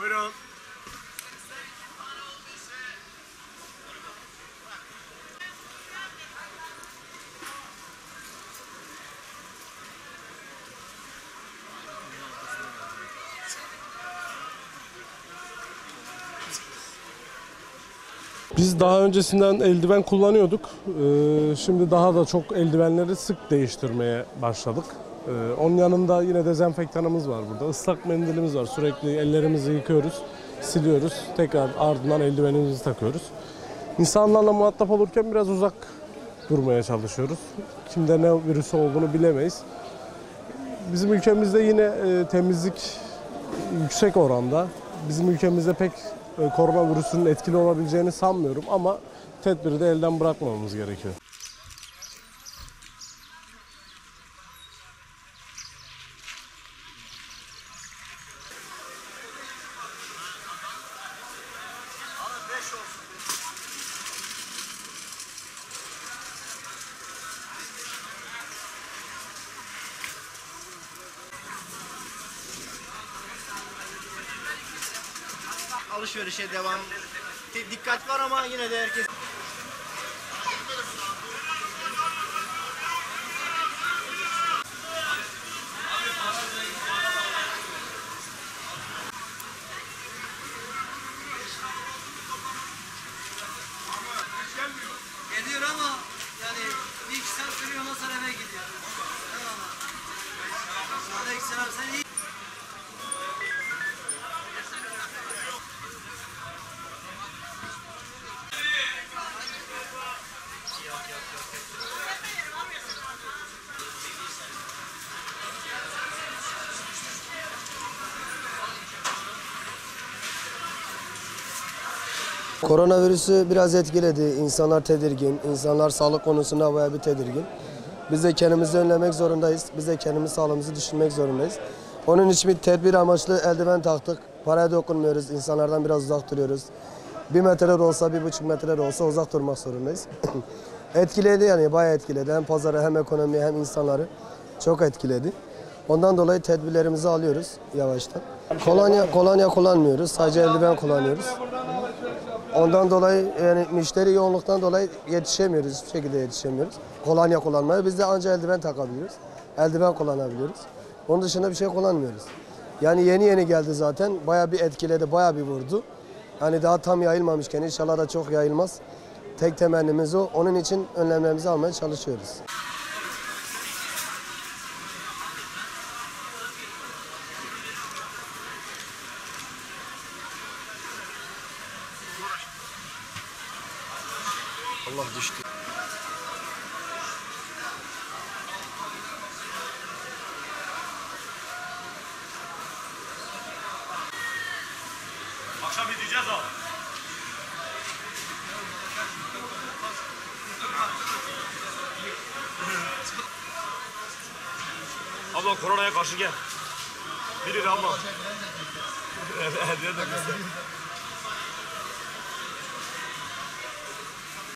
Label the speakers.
Speaker 1: Buyurun. Biz daha öncesinden eldiven kullanıyorduk. Ee, şimdi daha da çok eldivenleri sık değiştirmeye başladık. Ee, Onun yanında yine dezenfektanımız var burada. Islak mendilimiz var. Sürekli ellerimizi yıkıyoruz, siliyoruz. Tekrar ardından eldivenimizi takıyoruz. İnsanlarla muhatap olurken biraz uzak durmaya çalışıyoruz. Kimde ne virüsü olduğunu bilemeyiz. Bizim ülkemizde yine e, temizlik yüksek oranda. Bizim ülkemizde pek e, koronavirüsünün etkili olabileceğini sanmıyorum ama tedbiri de elden bırakmamamız gerekiyor.
Speaker 2: Alışverişe devam. Di- Dikkat var ama yine de herkes
Speaker 3: Koronavirüsü biraz etkiledi. İnsanlar tedirgin. İnsanlar sağlık konusunda bayağı bir tedirgin. Biz de kendimizi önlemek zorundayız. Biz de kendimiz sağlığımızı düşünmek zorundayız. Onun için bir tedbir amaçlı eldiven taktık. Paraya dokunmuyoruz. İnsanlardan biraz uzak duruyoruz. Bir metre de olsa, bir buçuk metre de olsa uzak durmak zorundayız. etkiledi yani bayağı etkiledi. Hem pazarı hem ekonomiyi hem insanları çok etkiledi. Ondan dolayı tedbirlerimizi alıyoruz yavaştan. Kolonya, kolonya kullanmıyoruz. Sadece eldiven kullanıyoruz. Ondan dolayı yani müşteri yoğunluktan dolayı yetişemiyoruz. Hiçbir şekilde yetişemiyoruz. Kolonya kullanmaya biz de ancak eldiven takabiliyoruz. Eldiven kullanabiliyoruz. Onun dışında bir şey kullanmıyoruz. Yani yeni yeni geldi zaten. Bayağı bir etkiledi, bayağı bir vurdu. Hani daha tam yayılmamışken inşallah da çok yayılmaz. Tek temennimiz o. Onun için önlemlerimizi almaya çalışıyoruz.
Speaker 2: Allah düştü.
Speaker 4: Akşam gideceğiz o. Abla koronaya karşı gel. Biri abla. Evet, evet, evet.